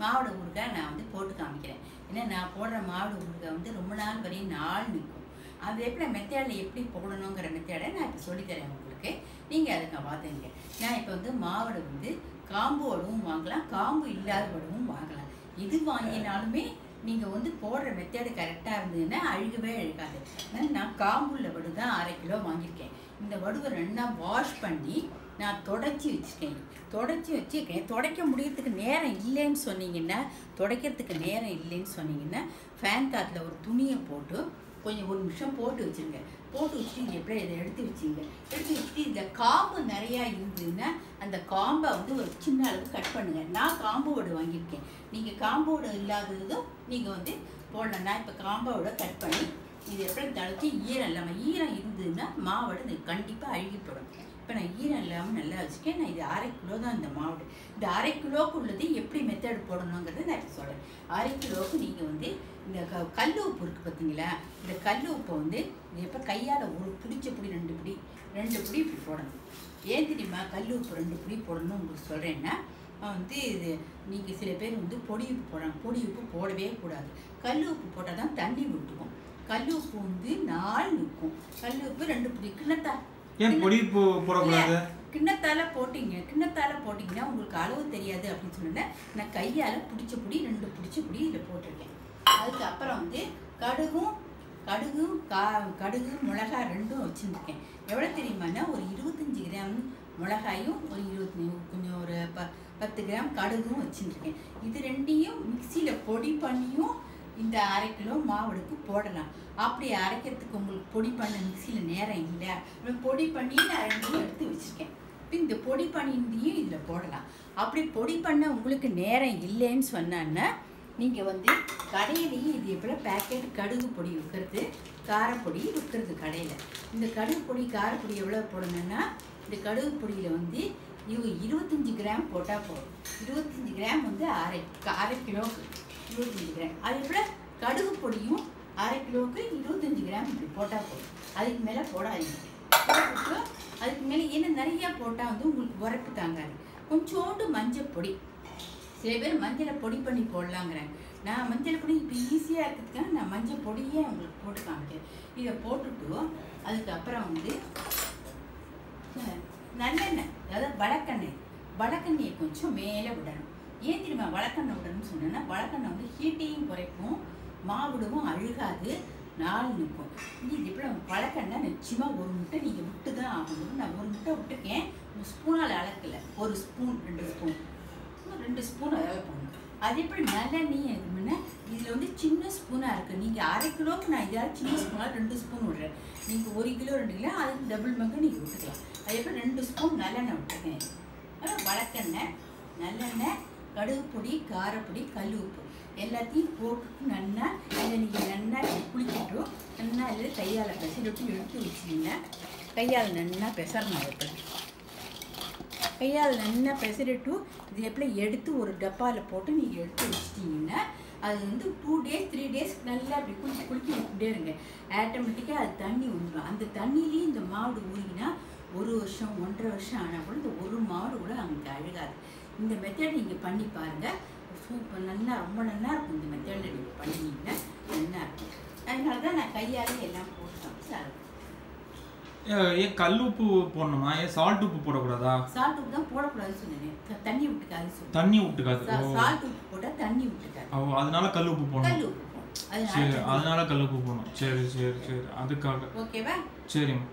மாவடு ஊறுகாய் நான் வந்து போட்டு காமிக்கிறேன். ஏன்னா நான் போடுற மாவடு ஊறுகாய் வந்து ரொம்ப நாள் வரையும் நாள் நிற்கும். அது எப்படி மெத்தேடில் எப்படி போடணுங்கிற மெத்தேடை நான் இப்போ சொல்லித்தரேன் உங்களுக்கு. நீங்கள் அதுக்கு பார்த்துங்க நான் இப்போ வந்து மாவடை வந்து காம்பு வடவும் வாங்கலாம் காம்பு இல்லாத வடவும் வாங்கலாம். இது வாங்கினாலுமே நீங்கள் வந்து போடுற மெத்தேடு கரெக்டாக இருந்ததுன்னா அழுகவே அழுகாது. நான் காம்புள்ள வடு தான் அரை கிலோ வாங்கியிருக்கேன். இந்த வடுவை ரெண்டா வாஷ் பண்ணி நான் தொடச்சி வச்சுருக்கேன் தொடச்சி வச்சுருக்கேன். துடைக்க முடியறதுக்கு நேரம் இல்லைன்னு சொன்னீங்கன்னா துடைக்கிறதுக்கு நேரம் இல்லைன்னு சொன்னீங்கன்னா ஃபேன் காத்தில் ஒரு துணியை போட்டு கொஞ்சம் ஒரு நிமிஷம் போட்டு வச்சுருங்க. போட்டு வச்சுட்டு இங்கே எப்படி இதை எடுத்து வச்சுங்க. எடுத்து வச்சுட்டு இதில் காம்பு நிறையா இருந்ததுன்னா அந்த காம்பை வந்து ஒரு சின்ன அளவுக்கு கட் பண்ணுங்கள் நான் காம்போடு வாங்கியிருக்கேன். நீங்கள் காம்போடு இல்லாததும் நீங்கள் வந்து போடலாம். நான் இப்போ காம்போட கட் பண்ணி இது எப்படி தளர்த்தி ஈரம் இல்லாமல் ஈரம் இருந்ததுன்னா மாவோட கண்டிப்பாக அழுகி போடும். இப்போ நான் ஈரம் இல்லாமல் நல்லா வச்சுக்கேன். நான் இது அரை கிலோ தான் இந்த மாவடு இந்த அரை கிலோவுக்கு உள்ளது எப்படி மெத்தட் போடணுங்கிறத நான் சொல்கிறேன் அரை கிலோவுக்கு நீங்கள் வந்து இந்த க கல் உப்பு இருக்குது பார்த்தீங்களா இந்த கல் உப்பை வந்து எப்போ கையால் ஒரு பிடிச்ச பிடி ரெண்டு பிடி ரெண்டு பிடி இப்படி போடணும். ஏன் தெரியுமா? கல் உப்பு ரெண்டு பிடி போடணும்னு உங்களுக்கு சொல்கிறேன்னா வந்து இது நீங்கள் சில பேர் வந்து பொடி உப்பு போடுறாங்க. பொடி உப்பு போடவே கூடாது. கல் உப்பு போட்டால் தான் தண்ணி விட்டுக்கும் கல் உப்பு வந்து நாள் நிற்கும். கல் உப்பு ரெண்டு பிடி கிண்ணத்தா ஏன் பொடி போடக்கூடாது? கிண்ணத்தால போட்டீங்க. கிண்ணத்தால போட்டீங்கன்னா உங்களுக்கு அளவு தெரியாது அப்படின்னு சொன்னா நான் கையால பிடிச்ச புடி ரெண்டு பிடிச்ச புடி இதில் போட்டிருக்கேன். அதுக்கப்புறம் வந்து கடுகும் கடுகும் கா கடுகு மிளகாய் ரெண்டும் வச்சுருக்கேன் எவ்வளோ தெரியுமான்னா ஒரு இருபத்தஞ்சி கிராம் மிளகாயும் ஒரு இருபத்தி கொஞ்சம் ஒரு ப பத்து கிராம் கடுகும் வச்சுருக்கேன் இது ரெண்டையும் மிக்சியில் பொடி பண்ணியும் இந்த அரை கிலோ மாவெடுப்பு போடலாம். அப்படி அரைக்கிறதுக்கு உங்களுக்கு பொடி பண்ண மிக்சியில் நேரம் இல்லை. பொடி பண்ணி நான் ரெண்டு எடுத்து வச்சுருக்கேன். இப்போ இந்த பொடி பண்ணியும் இதில் போடலாம். அப்படி பொடி பண்ண உங்களுக்கு நேரம் இல்லைன்னு சொன்னான்னா நீங்கள் வந்து கடையிலேயே இது எப்படி பேக்கெட் கடுகு பொடி விற்கிறது காரப்பொடி விற்கிறது கடையில். இந்த கடுகு பொடி காரப்பொடி எவ்வளோ போடணும்னா இந்த கடுகு பொடியில் வந்து இவங்க இருபத்தஞ்சி கிராம் போட்டால் போதும். இருபத்தஞ்சி கிராம் வந்து அரை அரை கிலோக்கு இருபத்தஞ்சி கிராம். அதே போல் கடுகு பொடியும் அரை கிலோவுக்கு இருபத்தஞ்சி கிராம் இப்படி போட்டால் போதும். அதுக்கு மேலே போடாதீங்க. அதுக்கு மேலே என்ன நிறையா போட்டால் வந்து உங்களுக்கு உரப்பு தாங்காது. கொஞ்சோண்டு மஞ்சள் பொடி. சில பேர் மஞ்சளை பொடி பண்ணி போடலாங்கிறாங்க. நான் மஞ்சள் பொடி இப்போ ஈஸியாக இருக்கிறதுக்காக நான் மஞ்சள் பொடியே உங்களுக்கு போட்டு காமிக்கிறேன். இதை போட்டுட்டு அதுக்கப்புறம் வந்து நல்லெண்ணெய் அதாவது வடக்கெண்ணெய். வடக்கெண்ணெயை கொஞ்சம் மேலே விடணும். ஏன் தெரியுமா வழக்கெண்ணெய் விடணும்னு சொன்னேன்னா வழக்கெண்ணெய் வந்து ஹீட்டையும் குறைக்கும் மாவிடவும் அழுகாது நாள் நிற்கும். இது எப்படி வழக்கெண்ணெய் நிச்சயமாக ஒரு முட்டை நீங்கள் விட்டு தான் ஆகணும். நான் ஒரு முட்டை விட்டுருக்கேன் ஒரு ஸ்பூனால் அளக்கல. ஒரு ஸ்பூன் ரெண்டு ஸ்பூன் ரெண்டு ஸ்பூன் அளக்கணும் போடணும். போல் எப்படி நல்லெண்ணெய் முன்னே இதில் வந்து சின்ன ஸ்பூனாக இருக்குது நீங்கள் அரை கிலோவுக்கு நான் இதாக சின்ன ஸ்பூனாக ரெண்டு ஸ்பூன் விடுறேன். நீங்கள் ஒரு கிலோ ரெண்டு கிலோ அதுக்கு டபுள் மங்கு நீங்கள் விட்டுக்கலாம். அதே போல் ரெண்டு ஸ்பூன் நல்லெண்ணெய் விட்டுருக்கேன். அப்புறம் வழக்கெண்ணெய் நல்லெண்ணெய் கடுகு பொடி காரப்பொடி கல் உப்பு எல்லாத்தையும் போட்டு நல்லா இதை நீங்கள் நல்லா குளிக்கிட்டு நல்லா இதில் கையால் பெசரிட்டு எடுத்து வச்சிங்கன்னா கையால் நல்லா பெசரணும் அதுக்கு கையால் நல்லா பெசரிட்டு இது எப்படி எடுத்து ஒரு டப்பாவில் போட்டு நீங்கள் எடுத்து வச்சிட்டிங்கன்னா அது வந்து டூ டேஸ் த்ரீ டேஸ் நல்லா அப்படி குளிச்சு குளிக்க விட்டுட்டே இருங்க. ஆட்டோமேட்டிக்காக அது தண்ணி விட்டுரும் அந்த தண்ணியிலேயே இந்த மாடு ஊறினா ஒரு வருஷம் ஒன்றரை வருஷம் ஆனால் கூட இந்த ஒரு மாடு கூட அங்கே அழுகாது. இந்த மெத்தட் நீங்கள் பண்ணி பாருங்கள் சூப்பர் நல்லா ரொம்ப நல்லா இருக்கும் இந்த மெத்தடில் நீங்கள் பண்ணீங்கன்னா நல்லா இருக்கும். அதனால தான் நான் கையாலே எல்லாம் போட்டுட்டோம் சார் ஏன் கல் உப்பு போடணுமா? ஏன் சால்ட் உப்பு போடக்கூடாதா? சால்ட் உப்பு தான் போடக்கூடாதுன்னு சொன்னேன். தண்ணி விட்டுக்காது தண்ணி விட்டுக்காது. சால்ட் உப்பு போட்டால் தண்ணி விட்டுக்காது. ஓ, அதனால கல் உப்பு போடணும். கல் உப்பு. சரி அதனால கல் உப்பு போடணும். சரி சரி சரி. அதுக்காக. ஓகேவா? சரிம்மா.